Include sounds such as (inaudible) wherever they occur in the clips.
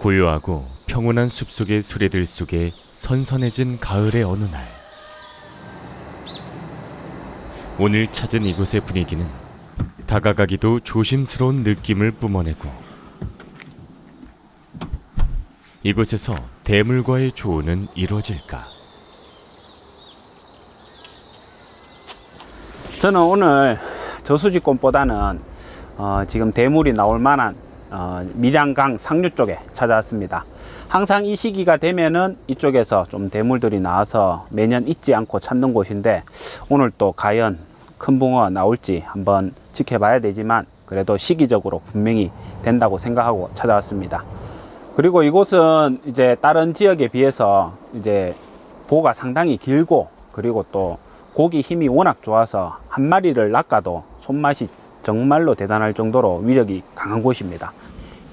고요하고 평온한 숲속의 수레들 속에 선선해진 가을의 어느 날. 오늘 찾은 이곳의 분위기는 다가가기도 조심스러운 느낌을 뿜어내고 이곳에서 대물과의 조언은 이루어질까? 저는 오늘 저수지권보다는 어, 지금 대물이 나올 만한 어, 밀양강 상류 쪽에 찾아왔습니다. 항상 이 시기가 되면은 이쪽에서 좀 대물들이 나와서 매년 잊지 않고 찾는 곳인데 오늘 또 과연 큰 붕어 나올지 한번 지켜봐야 되지만 그래도 시기적으로 분명히 된다고 생각하고 찾아왔습니다. 그리고 이곳은 이제 다른 지역에 비해서 이제 보가 상당히 길고 그리고 또 고기 힘이 워낙 좋아서 한 마리를 낚아도 손맛이 정말로 대단할 정도로 위력이 강한 곳입니다.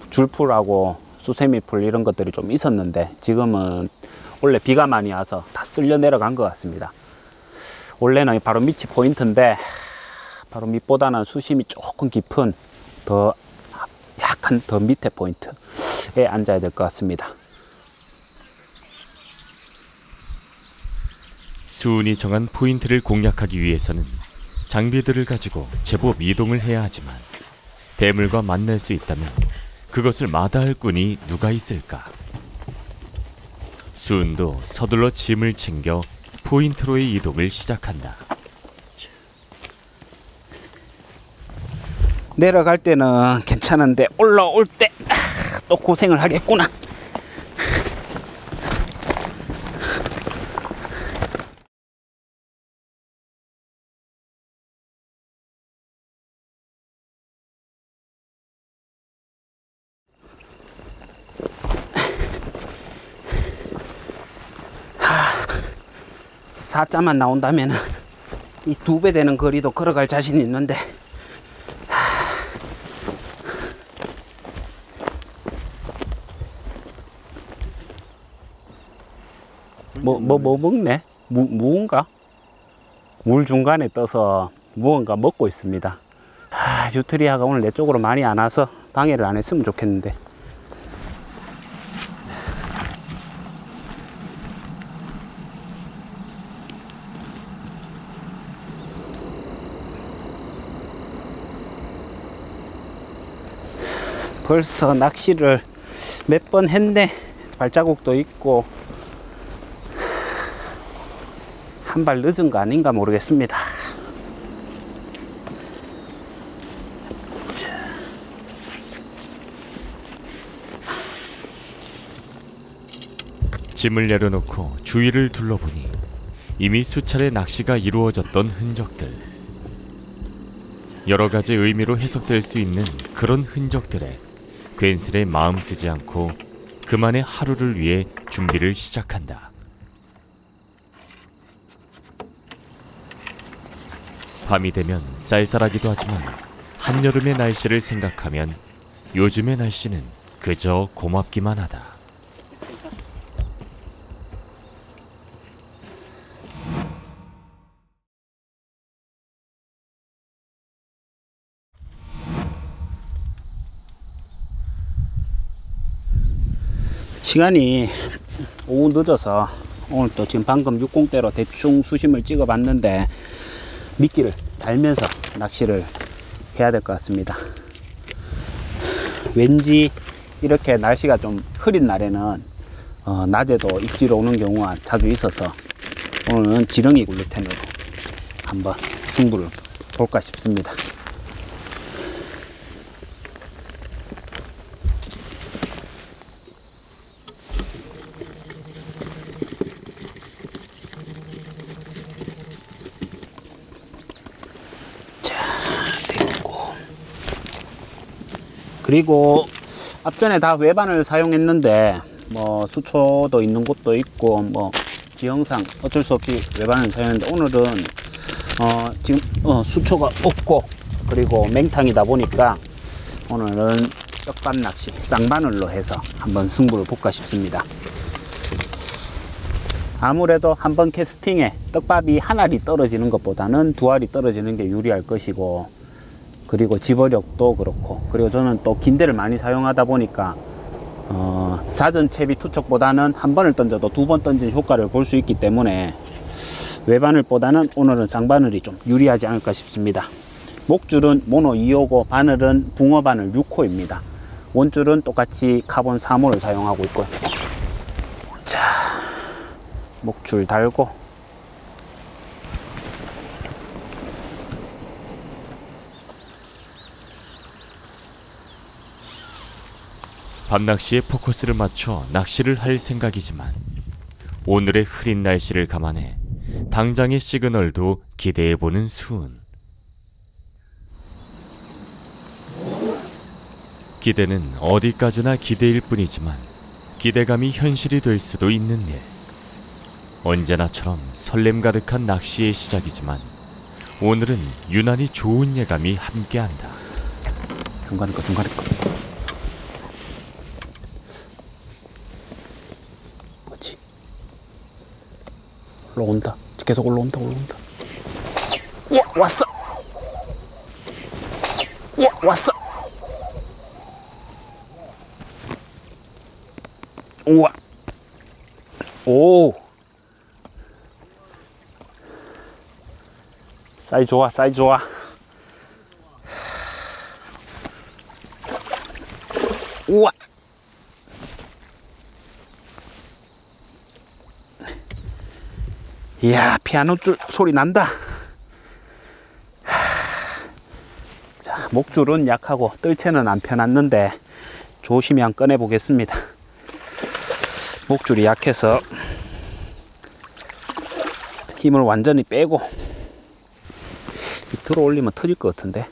줄풀하고 수세미풀 이런 것들이 좀 있었는데 지금은 원래 비가 많이 와서 다 쓸려 내려간 것 같습니다. 원래는 바로 밑이 포인트인데 바로 밑보다는 수심이 조금 깊은 더 약간 더 밑에 포인트에 앉아야 될 것 같습니다. 수운이 정한 포인트를 공략하기 위해서는 장비들을 가지고 제법 이동을 해야 하지만 대물과 만날 수 있다면 그것을 마다할 꾼이 누가 있을까? 수운도 서둘러 짐을 챙겨 포인트로의 이동을 시작한다. 내려갈 때는 괜찮은데 올라올 때 또 고생을 하겠구나. 사자만 나온다면 이 두 배 되는 거리도 걸어갈 자신이 있는데 뭐, 뭐, 뭐 먹네? 무, 무인가? 물 중간에 떠서 무언가 먹고 있습니다. 아, 유트리아가 오늘 내 쪽으로 많이 안 와서 방해를 안 했으면 좋겠는데. 벌써 낚시를 몇 번 했네. 발자국도 있고. 한 발 늦은 거 아닌가 모르겠습니다. 짐을 내려놓고 주위를 둘러보니 이미 수차례 낚시가 이루어졌던 흔적들. 여러 가지 의미로 해석될 수 있는 그런 흔적들에 괜스레 마음 쓰지 않고 그만의 하루를 위해 준비를 시작한다. 밤이 되면 쌀쌀하기도 하지만 한여름의 날씨를 생각하면 요즘의 날씨는 그저 고맙기만 하다. 시간이 오후 늦어서 오늘 또 지금 방금 60대로 대충 수심을 찍어 봤는데 미끼를 달면서 낚시를 해야 될 것 같습니다. 왠지 이렇게 날씨가 좀 흐린 날에는 어, 낮에도 입질 오는 경우가 자주 있어서 오늘은 지렁이 글루텐으로 한번 승부를 볼까 싶습니다. 그리고 앞전에 다 외반을 사용했는데 뭐 수초도 있는 곳도 있고 뭐 지형상 어쩔 수 없이 외반을 사용했는데 오늘은 어 지금 어 수초가 없고 그리고 맹탕이다 보니까 오늘은 떡밥 낚시 쌍바늘로 해서 한번 승부를 볼까 싶습니다. 아무래도 한 번 캐스팅에 떡밥이 한 알이 떨어지는 것보다는 두 알이 떨어지는 게 유리할 것이고 그리고 집어력도 그렇고 그리고 저는 또 긴대를 많이 사용하다 보니까 어, 잦은 채비 투척보다는 한 번을 던져도 두 번 던진 효과를 볼 수 있기 때문에 외바늘보다는 오늘은 쌍바늘이 좀 유리하지 않을까 싶습니다. 목줄은 모노 2호고 바늘은 붕어 바늘 6호입니다. 원줄은 똑같이 카본 3호를 사용하고 있고요. 자, 목줄 달고 밤낚시에 포커스를 맞춰 낚시를 할 생각이지만 오늘의 흐린 날씨를 감안해 당장의 시그널도 기대해보는 수은. 기대는 어디까지나 기대일 뿐이지만 기대감이 현실이 될 수도 있는 일. 언제나처럼 설렘 가득한 낚시의 시작이지만 오늘은 유난히 좋은 예감이 함께한다. 중간에 거 중간에 거 올라온다. 계속 올라온다 올라온다. 우와 왔어. 우와 왔어. 우와. 오. 사이 좋아 사이 좋아 이야, 피아노 줄 소리 난다. 자, 목줄은 약하고 뜰채는 안 펴놨는데 조심히 한 꺼내 보겠습니다. 목줄이 약해서 힘을 완전히 빼고 밑으로 올리면 터질 것 같은데.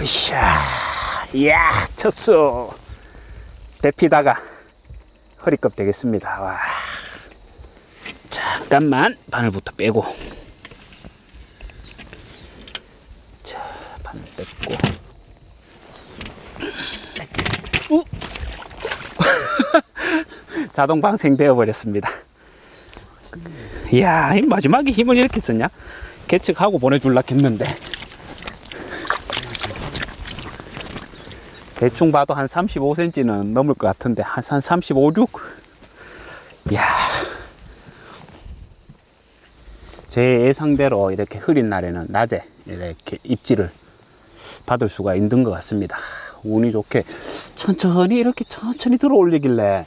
으쌰, 이야, 쳤어. 대피다가 허리컵 되겠습니다. 와. 잠깐만 바늘부터 빼고. 자, 바늘 뺐고. 우! (laughs) 자동 방생 되어 버렸습니다. 이야, 이 마지막에 힘을 이렇게 썼냐? 개측하고 보내줄라 했는데. 대충 봐도 한 35cm는 넘을 것 같은데 한, 한 35, 6. 이야. 제 예상대로 이렇게 흐린 날에는 낮에 이렇게 입질을 받을 수가 있는 것 같습니다. 운이 좋게 천천히 이렇게 천천히 들어 올리길래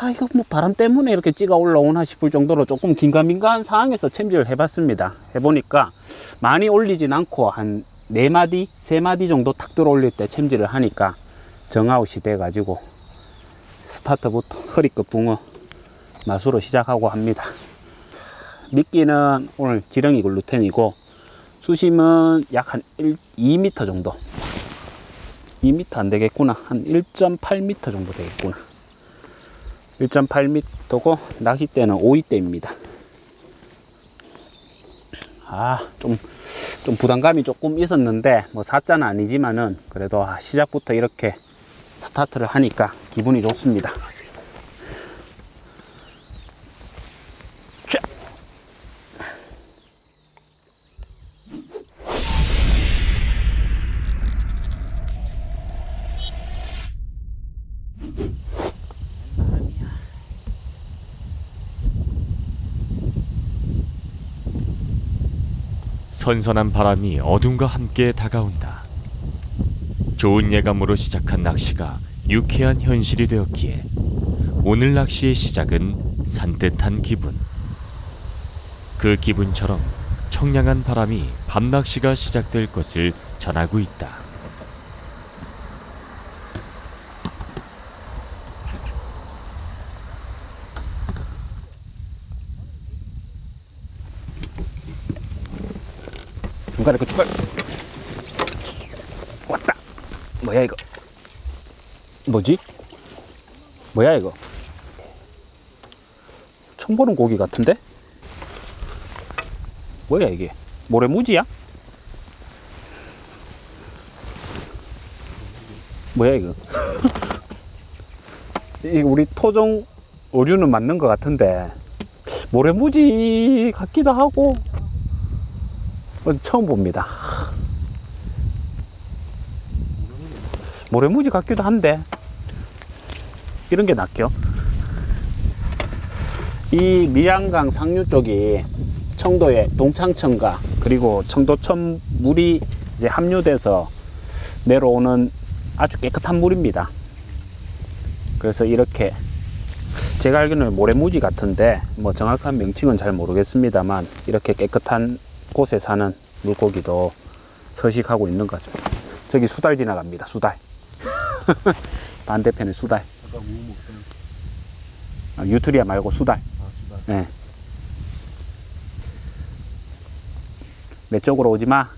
아 이거 뭐 바람 때문에 이렇게 찌가 올라오나 싶을 정도로 조금 긴가민가한 상황에서 챔질을 해봤습니다. 해보니까 많이 올리진 않고 한 네 마디, 세 마디 정도 탁 들어 올릴 때 챔질을 하니까 정아웃이 돼가지고 스타트부터 허리끝 붕어 마수로 시작하고 합니다. 미끼는 오늘 지렁이 글루텐이고 수심은 약 한 2m 정도. 2m 안 되겠구나. 한 1.8m 정도 되겠구나. 1.8m고 낚싯대는 5위대입니다 아좀 좀 부담감이 조금 있었는데 뭐 사자는 아니지만은 그래도 아, 시작부터 이렇게 스타트를 하니까 기분이 좋습니다. 선선한 바람이 어둠과 함께 다가온다. 좋은 예감으로 시작한 낚시가 유쾌한 현실이 되었기에 오늘 낚시의 시작은 산뜻한 기분. 그 기분처럼 청량한 바람이 밤 낚시가 시작될 것을 전하고 있다. 중간에 그 중간 왔다. 뭐야 이거? 뭐지? 뭐야 이거? 처음 보는 고기 같은데? 뭐야 이게? 모래무지야? 뭐야 이거? (laughs) 이 우리 토종 어류는 맞는 것 같은데 모래무지 같기도 하고 어, 처음 봅니다. 모래무지 같기도 한데 이런 게 낫죠. 이 밀양강 상류 쪽이 청도의 동창천과 그리고 청도천 물이 이제 합류돼서 내려오는 아주 깨끗한 물입니다. 그래서 이렇게 제가 알기로는 모래무지 같은데 뭐 정확한 명칭은 잘 모르겠습니다만 이렇게 깨끗한 곳에 사는 물고기도 서식하고 있는 것 같습니다. 저기 수달 지나갑니다. 수달. (laughs) 반대편에 수달. 아, 유트리아 말고 수달. 네. 내 쪽으로 오지 마.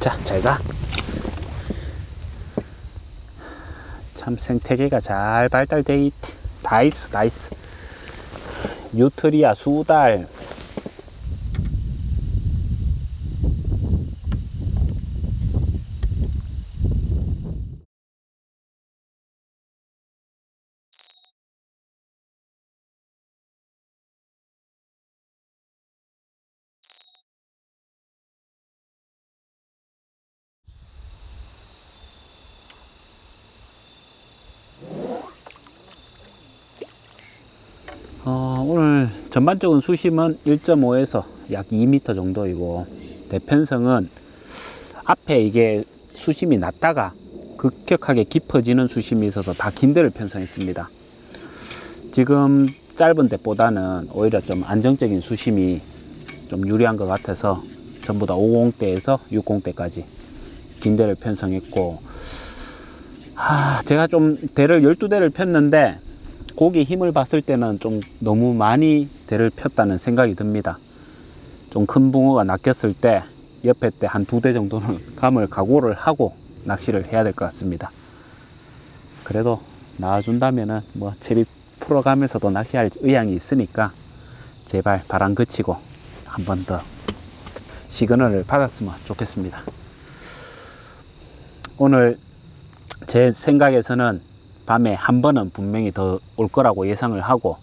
자, 잘 가. 참 생태계가 잘 발달돼 있. 나이스, 나이스. 유트리아 수달. 어, 오늘 전반적인 수심은 1.5에서 약 2m 정도이고 대편성은 앞에 이게 수심이 낮다가 급격하게 깊어지는 수심이 있어서 다 긴 데를 편성했습니다. 지금 짧은 데보다는 오히려 좀 안정적인 수심이 좀 유리한 것 같아서 전부 다 50대에서 60대까지 긴 데를 편성했고 하, 제가 좀 대를 12대를 폈는데 고기 힘을 봤을 때는 좀 너무 많이 대를 폈다는 생각이 듭니다. 좀 큰 붕어가 낚였을 때 옆에 때 한 두 대 정도는 (laughs) 감을 각오를 하고 낚시를 해야 될 것 같습니다. 그래도 나와준다면은 뭐 채비 풀어가면서도 낚시할 의향이 있으니까 제발 바람 그치고 한 번 더 시그널을 받았으면 좋겠습니다. 오늘 제 생각에서는 밤에 한 번은 분명히 더 올 거라고 예상을 하고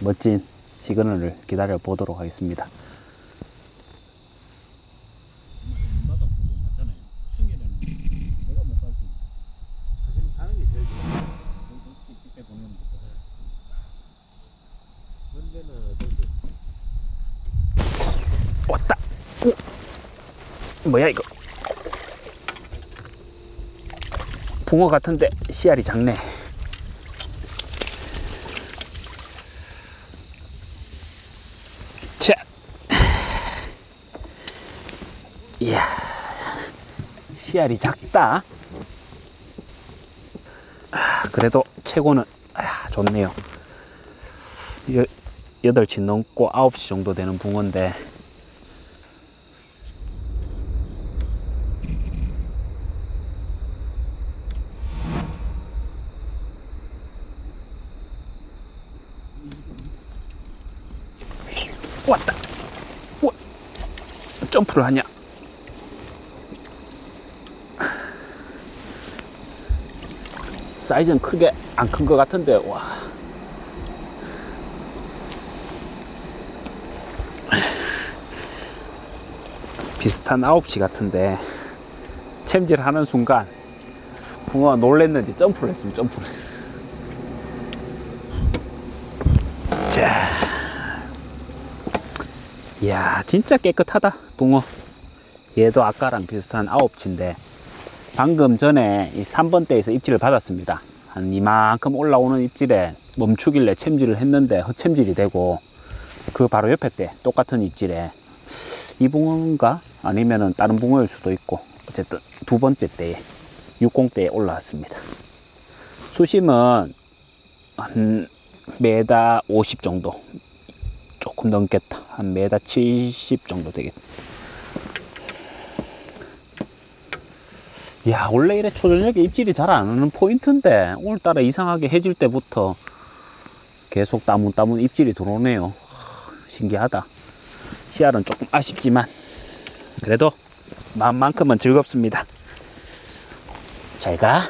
멋진 시그널을 기다려 보도록 하겠습니다. 왔다. 오. 뭐야 이거? 붕어 같은데 씨알이 작네. 자, 이야, 씨알이 작다. 아, 그래도 최고는 아, 좋네요. 여, 8시 넘고 9시 정도 되는 붕어인데 점프를 하냐? 사이즈는 크게 안 큰 것 같은데 와. 비슷한 9시 같은데 챔질하는 순간 붕어가 놀랬는지 점프를 했습니다. 점프를. 이야 진짜 깨끗하다 붕어. 얘도 아까랑 비슷한 아홉치인데 방금 전에 이 3번대에서 입질을 받았습니다. 한 이만큼 올라오는 입질에 멈추길래 챔질을 했는데 허챔질이 되고 그 바로 옆에 때 똑같은 입질에 이 붕어인가? 아니면은 다른 붕어일 수도 있고 어쨌든 두 번째 때에 60대에 올라왔습니다. 수심은 한 메다 50 정도 조금 넘겠다. 한 메다 70 정도 되겠다. 야, 원래 이래 초저녁에 입질이 잘안 오는 포인트인데, 오늘따라 이상하게 해질 때부터 계속 따문따문 입질이 들어오네요. 신기하다. 씨알은 조금 아쉽지만, 그래도 마음만큼은 즐겁습니다. 잘 가.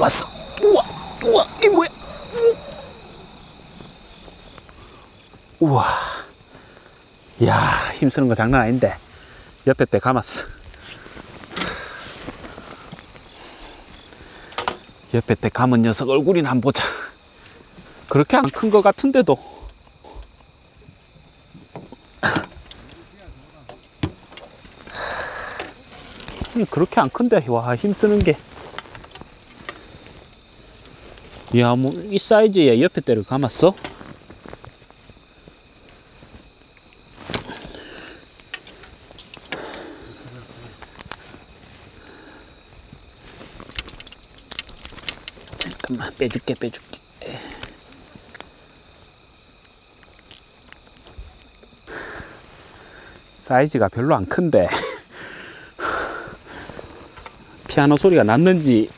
왔어. 우와, 우와, 이 뭐야? 우와. 이야, 힘쓰는 거 장난 아닌데. 옆에 때 감았어. 옆에 때 감은 녀석 얼굴이나 한번 보자. 그렇게 안큰거 같은데도. 음, 그렇게 안 큰데, 와, 힘쓰는 게. 야, 뭐, 이 사이즈에 옆에 때를 감았어? 잠깐만, 빼줄게, 빼줄게. 사이즈가 별로 안 큰데. (laughs) 피아노 소리가 났는지,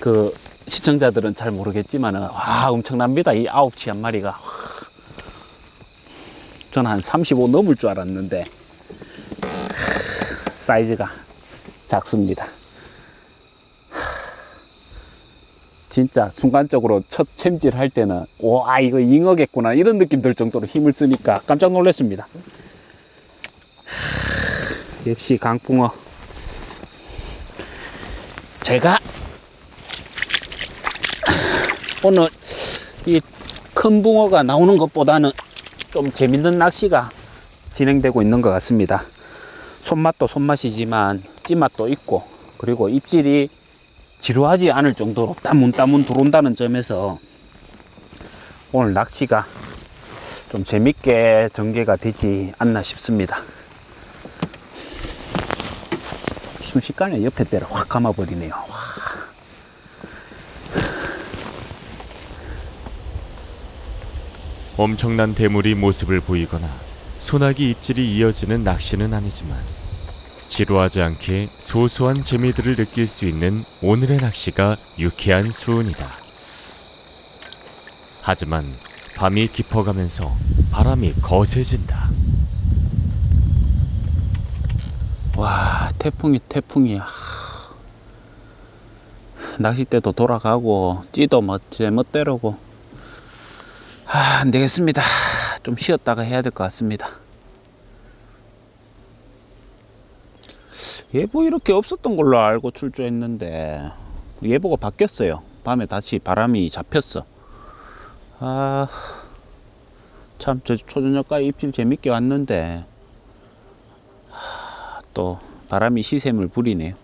그, 시청자들은 잘 모르겠지만은 와 엄청납니다. 이 아홉치 한 마리가. 저는 한 35 넘을 줄 알았는데 사이즈가 작습니다. 진짜 순간적으로 첫 챔질 할 때는 와 이거 잉어겠구나 이런 느낌 들 정도로 힘을 쓰니까 깜짝 놀랐습니다. 역시 강풍어. 제가 오늘 이 큰 붕어가 나오는 것보다는 좀 재밌는 낚시가 진행되고 있는 것 같습니다. 손맛도 손맛이지만 찌맛도 있고 그리고 입질이 지루하지 않을 정도로 따문따문 들어온다는 점에서 오늘 낚시가 좀 재밌게 전개가 되지 않나 싶습니다. 순식간에 옆에 때를 확 감아버리네요. 엄청난 대물이 모습을 보이거나 소나기 입질이 이어지는 낚시는 아니지만 지루하지 않게 소소한 재미들을 느낄 수 있는 오늘의 낚시가 유쾌한 수운이다. 하지만 밤이 깊어가면서 바람이 거세진다. 와 태풍이 태풍이야 낚싯대도 돌아가고 찌도 뭐 제멋대로고 아, 안 되겠습니다. 좀 쉬었다가 해야 될 것 같습니다. 예보 이렇게 없었던 걸로 알고 출조했는데 예보가 바뀌었어요. 밤에 다시 바람이 잡혔어. 아 참 저 초저녁까지 입질 재밌게 왔는데 또 바람이 시샘을 부리네요.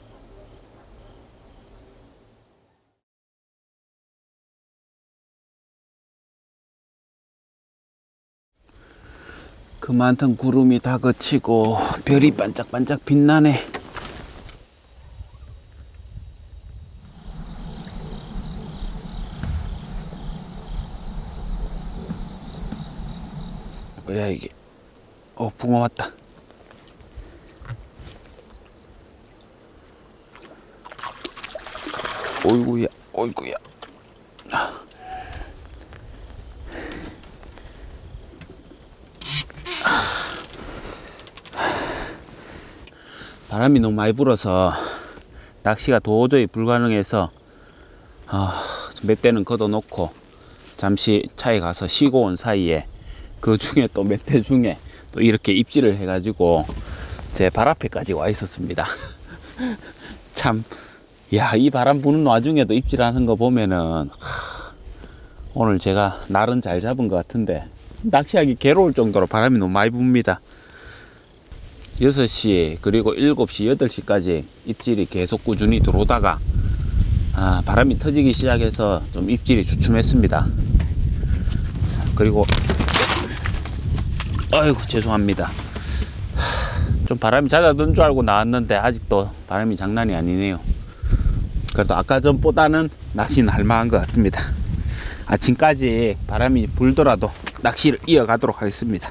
그 많던 구름이 다 그치고 별이 반짝반짝 빛나네. 뭐야 이게? 어 붕어 왔다. 어이구야, 어이구야. 바람이 너무 많이 불어서 낚시가 도저히 불가능해서 아, 몇 대는 걷어놓고 잠시 차에 가서 쉬고 온 사이에 그 중에 또 몇 대 중에 또 이렇게 입질을 해가지고 제 발 앞에까지 와 있었습니다. (laughs) 참 야, 이 바람 부는 와중에도 입질하는 거 보면은, 하, 오늘 제가 날은 잘 잡은 것 같은데, 낚시하기 괴로울 정도로 바람이 너무 많이 붑니다. 6시, 그리고 7시, 8시까지 입질이 계속 꾸준히 들어오다가, 아, 바람이 터지기 시작해서 좀 입질이 주춤했습니다. 그리고, 아이고, 죄송합니다. 좀 바람이 잦아든 줄 알고 나왔는데, 아직도 바람이 장난이 아니네요. 그래도 아까 전보다는 낚시는 할만한 것 같습니다. 아침까지 바람이 불더라도 낚시를 이어가도록 하겠습니다.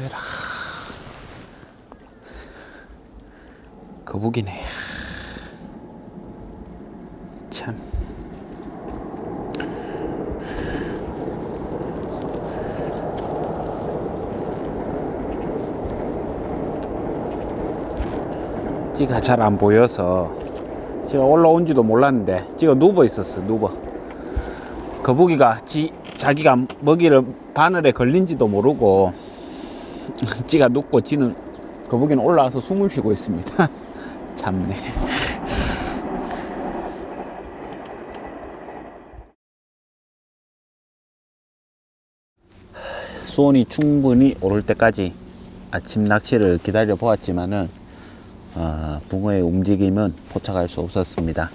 놀래라. 거북이네. 참. 찌가 잘 안 보여서 제가 올라온지도 몰랐는데 찌가 누워 있었어 누워 거북이가 지, 자기가 먹이를 바늘에 걸린지도 모르고 찌가 눕고 지는 거북이는 올라와서 숨을 쉬고 있습니다 (laughs) 참네 수온이 충분히 오를 때까지 아침 낚시를 기다려 보았지만은 어, 붕어의 움직임은 포착할 수 없었습니다.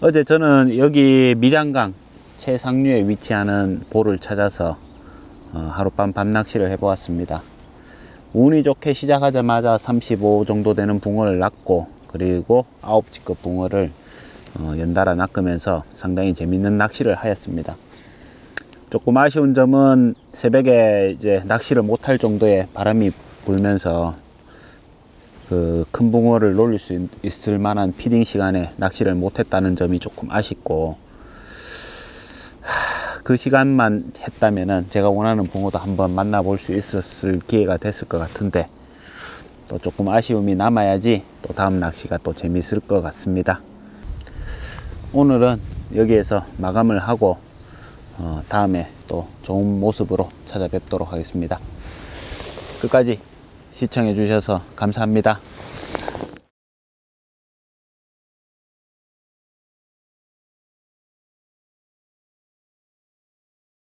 어제 저는 여기 밀양강 최상류에 위치하는 볼을 찾아서 어, 하룻밤 밤낚시를 해보았습니다. 운이 좋게 시작하자마자 35 정도 되는 붕어를 낚고 그리고 9지급 붕어를 어, 연달아 낚으면서 상당히 재밌는 낚시를 하였습니다. 조금 아쉬운 점은 새벽에 이제 낚시를 못할 정도의 바람이 불면서 그 큰 붕어를 놀릴 수 있- 있을 만한 피딩 시간에 낚시를 못했다는 점이 조금 아쉽고 하, 그 시간만 했다면은 제가 원하는 붕어도 한번 만나볼 수 있었을 기회가 됐을 것 같은데 또 조금 아쉬움이 남아야지 또 다음 낚시가 또 재밌을 것 같습니다. 오늘은 여기에서 마감을 하고 어, 다음에 또 좋은 모습으로 찾아뵙도록 하겠습니다. 끝까지 시청해 주셔서 감사합니다.